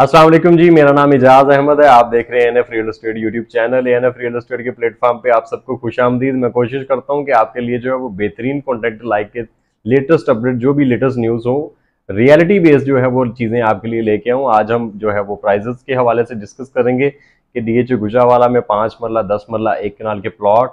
वालेकुम जी, मेरा नाम इजाज अहमद है। आप देख रहे हैं N F real estate YouTube channel. N F real estate के प्लेटफॉर्म पे आप सबको खुश आमदीद मैं कोशिश करता हूँ कि आपके लिए जो है वो बेहतरीन कॉन्टेंट लाइक के लेटेस्ट अपडेट जो भी लेटेस्ट न्यूज़ हो रियलिटी बेस्ड जो है वो चीज़ें आपके लिए लेके आऊँ। आज हम जो है वो प्राइजेस के हवाले से डिस्कस करेंगे कि डी एच गुजरावाला में पाँच मरला, दस मरला, एक कनाल के प्लॉट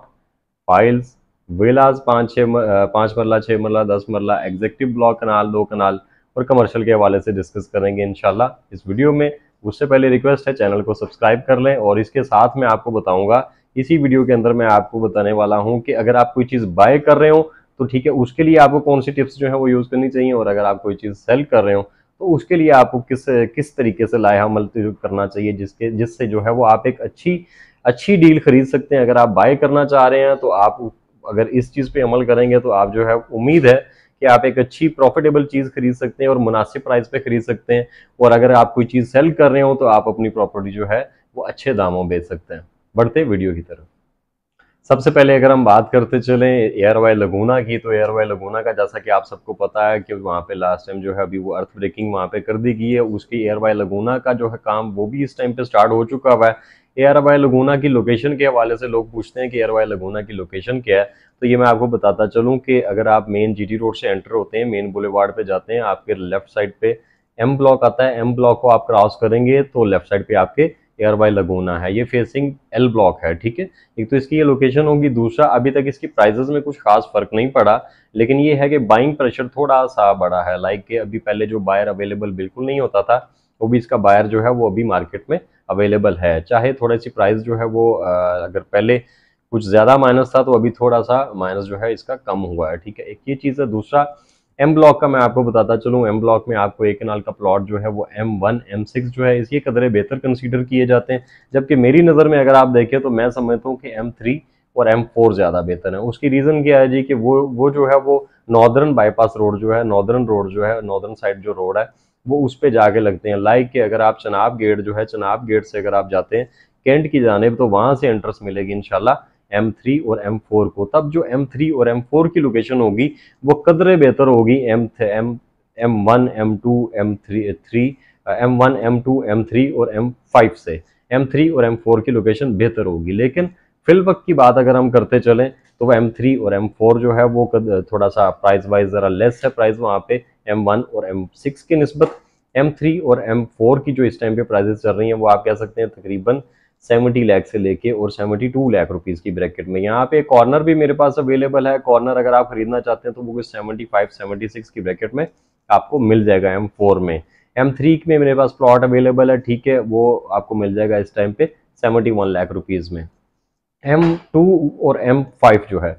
फाइल्स विलाज पाँच छः पाँच मरला छः मरला, दस मरला एग्जेक्टिव ब्लॉक कनाल, दो कनाल और कमर्शियल के हवाले से डिस्कस करेंगे इनशाला इस वीडियो में उससे पहले रिक्वेस्ट है चैनल को सब्सक्राइब कर लें और इसके साथ में आपको बताऊँगा, इसी वीडियो के अंदर मैं आपको बताने वाला हूँ कि अगर आप कोई चीज़ बाय कर रहे हो तो ठीक है, उसके लिए आपको कौन सी टिप्स जो है वो यूज़ करनी चाहिए और अगर आप कोई चीज़ सेल कर रहे हो तो उसके लिए आपको किस किस तरीके से लाया अमल करना चाहिए, जिसके, जिससे जो है वो आप एक अच्छी अच्छी डील खरीद सकते हैं। अगर आप बाय करना चाह रहे हैं तो आप अगर इस चीज़ पे अमल करेंगे तो आप जो है उम्मीद है कि आप एक अच्छी प्रॉफिटेबल चीज़ खरीद सकते हैं और मुनासिब प्राइस पे खरीद सकते हैं और अगर आप कोई चीज़ सेल कर रहे हो तो आप अपनी प्रॉपर्टी जो है वो अच्छे दामों बेच सकते हैं। बढ़ते वीडियो की तरफ़। सबसे पहले अगर हम बात करते चलें एयर वाई लगूना की तो एयर वाई लगूना का जैसा कि आप सबको पता है कि वहाँ पे लास्ट टाइम जो है अभी वो अर्थ ब्रेकिंग वहाँ पे कर दी गई है। उसकी एयर वाई लगूना का जो है काम वो भी इस टाइम पे स्टार्ट हो चुका हुआ है। एयर वाई लगूना की लोकेशन के हवाले से लोग पूछते हैं कि एयर वाई लगूना की लोकेशन क्या है? तो ये मैं आपको बताता चलूँ कि अगर आप मेन जीटी रोड से एंटर होते हैं मेन बुलेवार्ड पे जाते हैं, आपके लेफ़्ट साइड पे एम ब्लॉक आता है एम ब्लॉक को आप क्रॉस करेंगे तो लेफ़्ट साइड पे आपके एयर वाई लगूना है। ये फेसिंग एल ब्लॉक है, ठीक है? एक तो इसकी ये लोकेशन होगी, दूसरा अभी तक इसकी प्राइजेस में कुछ खास फ़र्क नहीं पड़ा, लेकिन ये है कि बाइंग प्रेशर थोड़ा सा बड़ा है। लाइक के अभी पहले जो बायर अवेलेबल बिल्कुल नहीं होता था, वो भी इसका बायर जो है वो अभी मार्केट में अवेलेबल है। चाहे थोड़ी सी प्राइस जो है वो अगर पहले कुछ ज़्यादा माइनस था तो अभी थोड़ा सा माइनस जो है इसका कम हुआ है, ठीक है? एक ये चीज़ है। दूसरा एम ब्लॉक का मैं आपको बताता चलूँ। एम ब्लॉक में आपको एक कनाल का प्लॉट जो है वो एम वन एम सिक्स जो है इसके कदरे बेहतर कंसीडर किए जाते हैं। जबकि मेरी नज़र में अगर आप देखें तो मैं समझता हूँ कि एम थ्री और एम फोर ज़्यादा बेहतर है। उसकी रीज़न क्या है जी कि वो वो जो है वो नॉर्दर्न बाईपास रोड जो है नॉर्दर्न रोड जो है नॉर्दर्न साइड जो रोड है, वो उस पर जाके लगते हैं। लाइक के अगर आप चनाब गेट जो है, चनाब गेट से अगर आप जाते हैं कैंट की जानब तो वहाँ से एंट्रेंस मिलेगी इनशाला M3 और M4 को। तब जो M3 और M4 की लोकेशन होगी, वो कदरे बेहतर होगी M M M one M two M three three M one M two M three और एम फाइव से। एम थ्री और एम फोर की लोकेशन बेहतर होगी। लेकिन फिल वक्त की बात अगर हम करते चलें तो वो एम थ्री और एम फोर जो है, वो थोड़ा सा प्राइस वाइज ज़रा लेस है प्राइस वहाँ पे एम वन और एम सिक्स की नस्बत। एम थ्री और एम फोर की जो इस टाइम पे प्राइजेस चल रही हैं, वो आप कह सकते हैं तकरीबन सेवेंटी लैख से लेके और सेवेंटी टू लाख रुपीज़ की ब्रैकेट में। यहाँ पे कॉर्नर भी मेरे पास अवेलेबल है। कॉर्नर अगर आप खरीदना चाहते हैं तो वो कुछ सेवेंटी फाइव सेवेंटी सिक्स की ब्रैकेट में आपको मिल जाएगा एम फोर में। एम थ्री में मेरे पास प्लॉट अवेलेबल है, ठीक है, वो आपको मिल जाएगा इस टाइम पे सेवेंटी वन लाख रुपीज़ में। एम टू और एम फाइव जो है,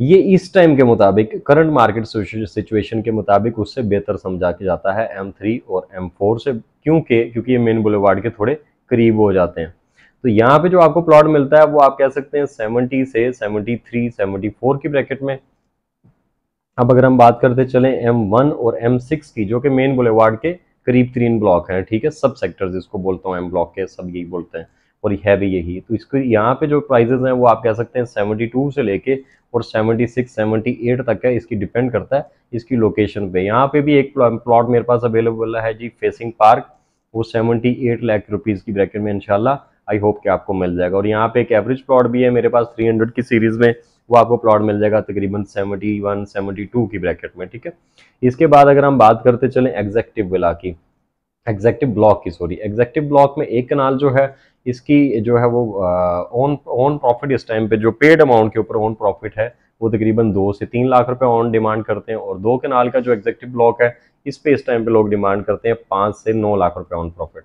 ये इस टाइम के मुताबिक करंट मार्केट सिचुएशन के मुताबिक उससे बेहतर समझा के जाता है एम थ्री और एम फोर से। क्योंकि क्योंकि ये मेन बुलेवार्ड के थोड़े करीब हो जाते हैं। तो यहाँ पे जो आपको प्लॉट मिलता है, वो आप कह सकते हैं सेवेंटी से सेवेंटी थ्री सेवेंटी फोर की ब्रैकेट में। अब अगर हम बात करते चलें वन और एम सिक्स की, जो कि मेन बुलेवार्ड के करीब तीन ब्लॉक हैं, ठीक है? सब सेक्टर्स इसको बोलता हूँ एम ब्लॉक के, सब यही बोलते हैं। और है भी यही तो इसको यहाँ पे जो प्राइजेज हैं वो आप कह सकते हैं 72 से लेके और 76, 78 तक है इसकी डिपेंड करता है इसकी लोकेशन पे। यहाँ पे भी एक प्लॉट मेरे पास अवेलेबल है जी फेसिंग पार्क वो 78 लाख रुपीज़ की ब्रैकेट में इनशाला आई होप कि आपको मिल जाएगा। और यहाँ पे एक एवरेज प्लॉट भी है मेरे पास 300 की सीरीज़ में वो आपको प्लॉट मिल जाएगा तकरीबन 71, 72 की ब्रैकेट में ठीक है? इसके बाद अगर हम बात करते चलें एग्जेक्टिव विला की एग्जेक्टिव ब्लॉक की सॉरी एग्जेक्टिव ब्लॉक में एक कनाल जो है, इसकी जो है वो ऑन ऑन प्रॉफिट इस टाइम पे जो पेड अमाउंट के ऊपर ऑन प्रॉफिट है, वो तकरीबन दो से तीन लाख रुपए ऑन डिमांड करते हैं और दो कनाल का जो एग्जेक्टिव ब्लॉक है, इस पे इस टाइम पे लोग डिमांड करते हैं पाँच से नौ लाख रुपए ऑन प्रॉफिट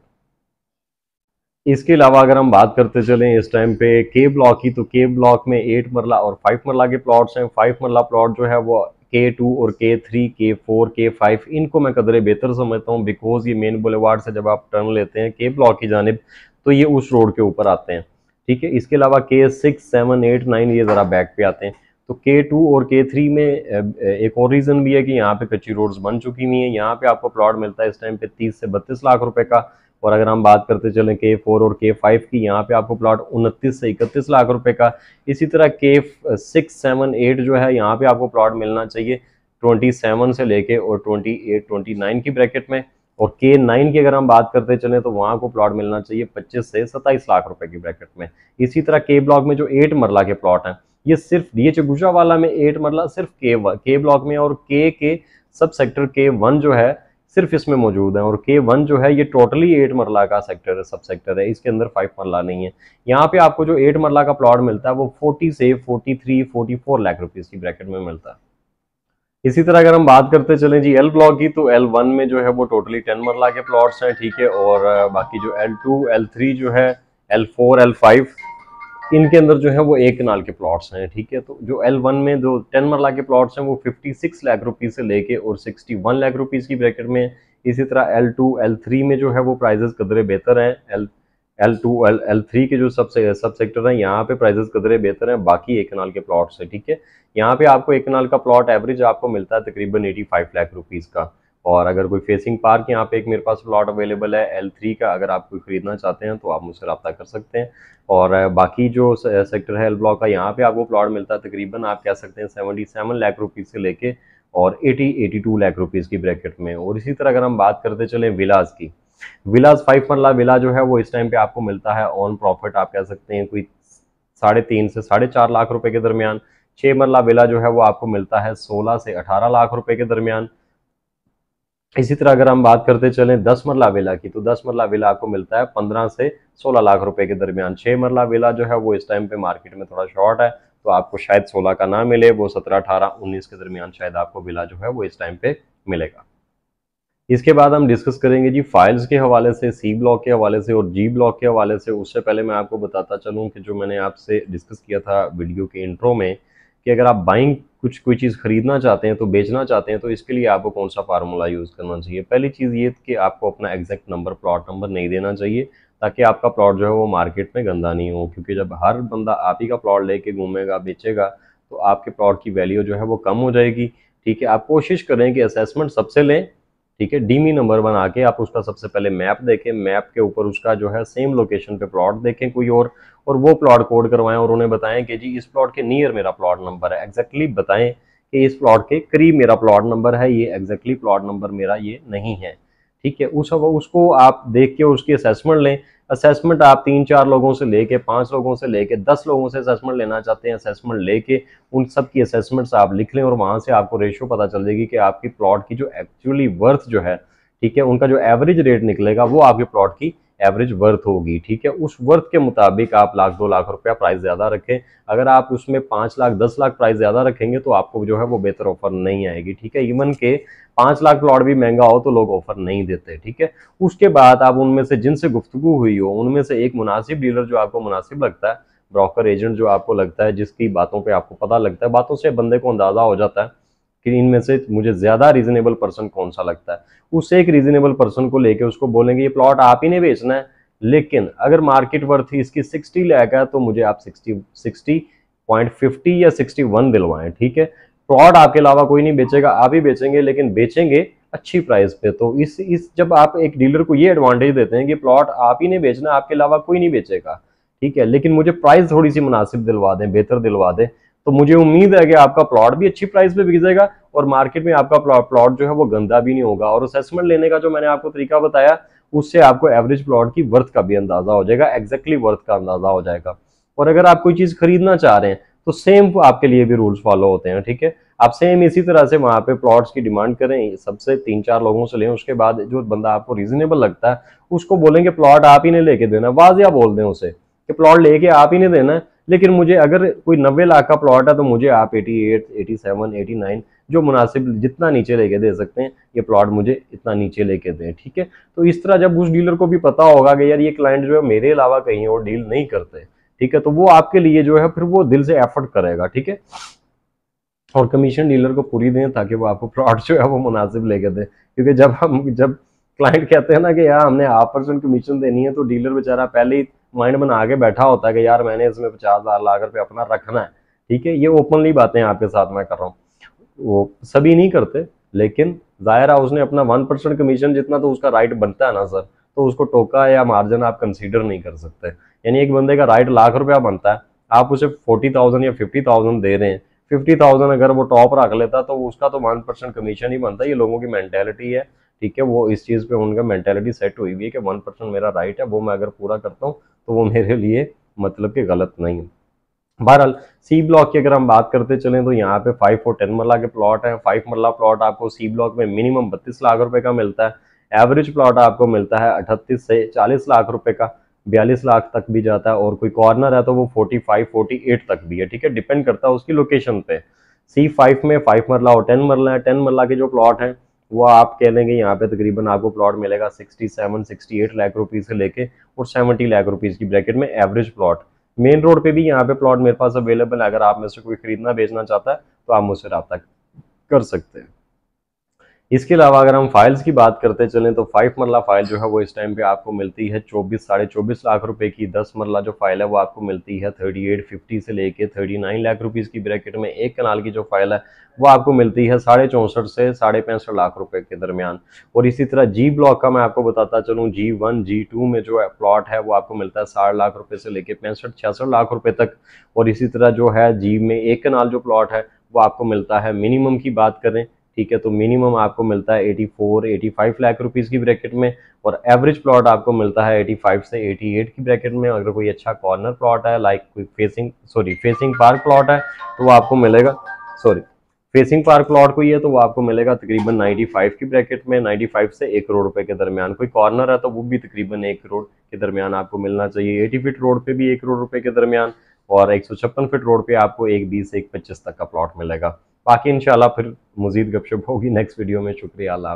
इसके अलावा अगर हम बात करते चलें इस टाइम पे के ब्लॉक की तो के ब्लॉक में एट मरला और फाइव मरला के प्लॉट्स हैं। फाइव मरला प्लॉट जो है वो के टू और के थ्री के फोर के फाइव इनको मैं कदरे बेहतर समझता हूँ बिकॉज़ ये मेन बुलेवार्ड से जब आप टर्न लेते हैं के ब्लॉक की जानब तो ये उस रोड के ऊपर आते हैं। ठीक है? इसके अलावा के सिक्स सेवन एट नाइन ये ज़रा बैक पे आते हैं। तो के टू और के थ्री में एक और रीज़न भी है कि यहाँ पे कच्ची रोड्स बन चुकी हुई हैं। यहाँ पे आपको प्लॉट मिलता है इस टाइम पे तीस से बत्तीस लाख रुपए का। और अगर हम बात करते चलें के फोर और के फाइव की, यहाँ पे आपको प्लॉट उनतीस से इकतीस लाख रुपए का। इसी तरह के सिक्स सेवन एट जो है, यहाँ पे आपको प्लॉट मिलना चाहिए ट्वेंटी सेवन से लेके और ट्वेंटी एट ट्वेंटी नाइन की ब्रैकेट में। और के नाइन की अगर हम बात करते चले तो वहाँ को प्लॉट मिलना चाहिए पच्चीस से सत्ताईस लाख रुपए की ब्रैकेट में। इसी तरह के ब्लॉक में जो एट मरला के प्लॉट हैं, ये सिर्फ़ ये चगुजा वाला में एट मरला, सिर्फ़ के के ब्लॉक में और के के सब सेक्टर के वन जो है सिर्फ़ इसमें मौजूद है और के वन जो है, ये टोटली एट मरला का सेक्टर है सब सेक्टर है, इसके अंदर फाइव मरला नहीं है। यहाँ पे आपको जो एट मरला का प्लॉट मिलता है, वो फोर्टी से forty three forty four lakh rupees की ब्रैकेट में मिलता है। इसी तरह अगर हम बात करते चलें जी एल ब्लॉक की तो एल वन में जो है, वो टोटली टेन मरला के प्लॉट्स हैं, ठीक है, और, बाकी जो एल टू एल थ्री जो है एल फोर एल फाइव इनके अंदर जो है वो एक कनाल के प्लॉट्स हैं, ठीक है? तो जो एल वन में जो टेन मरला के प्लॉट्स हैं, वो फिफ्टी सिक्स लाख रुपीज़ से लेके और सिक्सटी वन लाख रुपीज़ की ब्रैकेट में इसी तरह एल टू एल थ्री में जो है वो प्राइजेस कदरे बेहतर हैं। L L two L L three के जो सब सब सेक्टर हैं, यहाँ पे प्राइजेस कदरे बेहतर हैं, बाकी एक कनाल के प्लॉट्स हैं, ठीक है? यहाँ पे आपको एक कनाल का प्लॉट एवरेज आपको मिलता है तकरीबन 85 लाख रुपीज़ का। और अगर कोई फेसिंग पार्क यहाँ पे एक मेरे पास प्लॉट अवेलेबल है एल थ्री का, अगर आप कोई खरीदना चाहते हैं तो आप मुझसे रब्ता कर सकते हैं। और बाकी जो सेक्टर है एल ब्लॉक का, यहाँ पे आपको प्लॉट मिलता है तकरीबन, आप कह सकते हैं सेवेंटी सेवन लाख रुपीज़ से लेके और eighty eighty two lakh rupees की ब्रैकेट में। और इसी तरह अगर हम बात करते चले विलाज की विलाज फाइव मरला विला जो है वो इस टाइम पे आपको मिलता है ऑन प्रॉफिट आप कह सकते हैं कोई साढ़े तीन से साढ़े चार लाख रुपए के दरमियान। छह मरला विला जो है वो आपको मिलता है सोलह से अठारह लाख रुपए के दरमियान। इसी तरह अगर हम बात करते चलें दस मरला विला की तो दस मरला विला आपको मिलता है पंद्रह से सोलह लाख रुपए के दरमियान। छह मरला विला जो है वो इस टाइम पे मार्केट में थोड़ा शॉर्ट है तो आपको शायद सोलह का ना मिले, वो सत्रह, अठारह, उन्नीस के दरमियान शायद आपको विला जो है वो इस टाइम पे मिलेगा। इसके बाद हम डिस्कस करेंगे जी फाइल्स के हवाले से सी ब्लॉक के हवाले से और जी ब्लॉक के हवाले से। उससे पहले मैं आपको बताता चलूँ कि जो मैंने आपसे डिस्कस किया था वीडियो के इंट्रो में कि अगर आप बाइंग कुछ, कोई चीज़ खरीदना चाहते हैं तो बेचना चाहते हैं तो इसके लिए आपको कौन सा फार्मूला यूज़ करना चाहिए? पहली चीज़ ये कि आपको अपना एग्जैक्ट नंबर प्लॉट नंबर नहीं देना चाहिए, ताकि आपका प्लॉट जो है वो मार्केट में गंदा नहीं हो। क्योंकि जब हर बंदा आप ही का प्लॉट लेके घूमेगा, बेचेगा तो आपके प्लॉट की वैल्यू जो है वो कम हो जाएगी। ठीक है, आप कोशिश करें कि असेसमेंट सबसे लें ठीक है? डीमी नंबर बना के आप उसका सबसे पहले मैप देखें। मैप के ऊपर उसका जो है सेम लोकेशन पे प्लॉट देखें कोई और। और वो प्लॉट कोड करवाएँ और उन्हें बताएँ कि जी इस प्लॉट के नियर मेरा प्लॉट नंबर है। एग्जैक्टली बताएँ कि इस प्लॉट के करीब मेरा प्लॉट नंबर है। ये एग्जैक्टली प्लॉट नंबर मेरा ये नहीं है। ठीक है? उस उसको आप देख के उसकी असेसमेंट लें। असेसमेंट आप तीन चार लोगों से लेके, पाँच लोगों से लेके, दस लोगों से असेसमेंट लेना चाहते हैं असेसमेंट लेके उन सब की असेसमेंट्स आप लिख लें और वहाँ से आपको रेशियो पता चल जाएगी कि आपकी प्लॉट की जो एक्चुअली वर्थ जो है, ठीक है? उनका जो एवरेज रेट निकलेगा, वो आपके प्लॉट की एवरेज वर्थ होगी, ठीक है? उस वर्थ के मुताबिक आप लाख, दो लाख रुपया प्राइस ज़्यादा रखें। अगर आप उसमें पाँच लाख, दस लाख प्राइस ज़्यादा रखेंगे तो आपको जो है वो बेहतर ऑफ़र नहीं आएगी, ठीक है? इवन के पाँच लाख प्लॉट भी महँगा हो तो लोग ऑफ़र नहीं देते, ठीक है? उसके बाद आप उनमें से जिनसे गुफ्तगु हुई हो, उनमें से एक मुनासिब डीलर जो आपको मुनासिब लगता है ब्रोकर एजेंट जो आपको लगता है, जिसकी बातों पर आपको पता लगता है, बातों से बंदे को अंदाज़ा हो जाता है कि इनमें से मुझे ज़्यादा रीजनेबल पर्सन कौन सा लगता है? उससे एक रीजनेबल पर्सन को लेके उसको बोलेंगे, ये प्लॉट आप ही ने बेचना है, लेकिन अगर मार्केट वर्थ इसकी 60 लाख है तो मुझे आप 60 60.50 या 61 दिलवाएँ, ठीक है? प्लॉट आपके अलावा कोई नहीं बेचेगा, आप ही बेचेंगे, लेकिन बेचेंगे अच्छी प्राइस पे। तो इस इस जब आप एक डीलर को ये एडवांटेज देते हैं कि प्लॉट आप ही नहीं बेचना आपके अलावा कोई नहीं बेचेगा, ठीक है? लेकिन मुझे प्राइस थोड़ी सी मुनासिब दिलवा दें, बेहतर दिलवा दें तो मुझे उम्मीद है कि आपका प्लॉट भी अच्छी प्राइस पे बिक जाएगा और मार्केट में आपका प्लॉट जो है वो गंदा भी नहीं होगा। और असेसमेंट लेने का जो मैंने आपको तरीका बताया, उससे आपको एवरेज प्लॉट की वर्थ का भी अंदाज़ा हो जाएगा एग्जैक्टली वर्थ का अंदाज़ा हो जाएगा। और अगर आप कोई चीज़ खरीदना चाह रहे हैं तो सेम आपके लिए भी रूल्स फॉलो होते हैं, ठीक है? आप सेम इसी तरह से वहाँ पे प्लॉट्स की डिमांड करें, सबसे तीन चार लोगों से लें, उसके बाद जो बंदा आपको रीजनेबल लगता है, उसको बोलेंगे प्लॉट आप ही ने लेके देना। वाजिया बोल दें उसे कि प्लॉट लेके आप ही ने देना है। लेकिन मुझे अगर कोई नब्बे लाख का प्लॉट है तो मुझे आप 88, 87, 89 जो मुनासिब जितना नीचे लेके दे सकते हैं ये प्लॉट मुझे इतना नीचे लेके दें ठीक है? तो इस तरह जब उस डीलर को भी पता होगा कि यार ये क्लाइंट जो है मेरे अलावा कहीं और डील नहीं करते ठीक है? तो वो आपके लिए जो है फिर वो दिल से एफर्ट करेगा ठीक है? और कमीशन डीलर को पूरी दें ताकि वो आपको प्लॉट जो है वो मुनासिब लेके दें क्योंकि जब हम जब क्लाइंट कहते हैं ना कि, यार, हमने हाफ़ परसेंट कमीशन देनी है तो डीलर बेचारा पहले ही माइंड बना के बैठा होता है कि, यार, मैंने इसमें पचास हज़ार लाख रुपये अपना रखना है। ठीक है? ये ओपनली बातें आपके साथ मैं कर रहा हूँ। वो सभी नहीं करते, लेकिन ज़ाहिर है उसने अपना वन परसेंट कमीशन जितना तो उसका राइट बनता है ना, सर तो उसको टोका या मार्जिन आप कंसीडर नहीं कर सकते। यानी एक बंदे का राइट लाख रुपया बनता है, आप उसे फोर्टी थाउज़ेंड या फिफ्टी थाउज़ेंड दे रहे हैं। फिफ्टी थाउज़ेंड अगर वो टॉप रख लेता तो उसका तो वन परसेंट कमीशन ही बनता है। ये लोगों की मैंटेलिटी है। ठीक है, वो इस चीज़ पे उनका मेंटेलिटी सेट हुई हुई है कि वन परसेंट मेरा राइट है, वो मैं अगर पूरा करता हूँ तो वो मेरे लिए मतलब कि गलत नहीं है। बहरहाल सी ब्लॉक की अगर हम बात करते चलें तो यहाँ पे फाइव और टेन मरला के प्लॉट हैं। फाइव मरला प्लॉट आपको सी ब्लॉक में मिनिमम बत्तीस लाख रुपए का मिलता है। एवरेज प्लॉट आपको मिलता है अठतीस से चालीस लाख रुपए का। बयालीस लाख तक भी जाता है और कोई कॉर्नर है तो वो फोर्टी फाइव फोर्टी एट तक भी है, ठीक है? डिपेंड करता है उसकी लोकेशन पे। सी फाइव में फाइव मरला और टेन मरला है। टेन मरला के जो प्लॉट हैं वो आप कह लेंगे यहाँ पे तकरीबन आपको प्लॉट मिलेगा sixty seven sixty eight lakh rupees से लेके और सेवेंटी लाख रुपीज़ की ब्रैकेट में एवरेज प्लॉट मेन रोड पे भी यहाँ पे प्लॉट मेरे पास अवेलेबल है। अगर आप में से कोई खरीदना, बेचना चाहता है तो आप मुझसे रब्ता कर सकते हैं। इसके अलावा अगर हम फाइल्स की बात करते चलें तो फाइव मरला फ़ाइल जो है वो इस टाइम पे आपको मिलती है चौबीस, साढ़े चौबीस लाख रुपए की दस मरला जो फ़ाइल है वो आपको मिलती है थर्टी एट फिफ्टी से लेके थर्टी नाइन लाख रुपीज़ की ब्रैकेट में एक कनाल की जो फ़ाइल है, वो आपको मिलती है साढ़े चौंसठ से साढ़े पैंसठ लाख रुपए के दरमियान। और इसी तरह जी ब्लॉक का मैं आपको बताता चलूँ जी वन जी टू में जो प्लॉट है, वो आपको मिलता है साठ लाख रुपए से लेके पैंसठ, छियासठ लाख रुपए तक। और इसी तरह जो है जी में एक कनाल जो प्लॉट है, वो आपको मिलता है। मिनिमम की बात करें ठीक है तो मिनिमम आपको मिलता है 84 85 लाख रुपीस की ब्रैकेट में और एवरेज प्लॉट आपको मिलता है 85 से 88 की ब्रैकेट में। अगर कोई अच्छा कॉर्नर प्लॉट है लाइक कोई facing sorry facing park plot है तो वो आपको मिलेगा सॉरी फेसिंग पार्क प्लॉट कोई है तो वो आपको मिलेगा तकरीबन 95 की ब्रैकेट में 95 से एक करोड़ रुपए के दरमियान। कोई कॉर्नर है तो वो भी तकरीबन एक करोड़ के दरमियान आपको मिलना चाहिए। 80 फीट रोड पे भी एक करोड़ रुपए के दरमियान और एक फीट रोड पे आपको एक बीस, एक पच्चीस तक का प्लॉट मिलेगा। बाकी इंशाल्लाह फिर मजीद गपशप होगी। नेक्स्ट वीडियो में शुक्रिया अल्लाह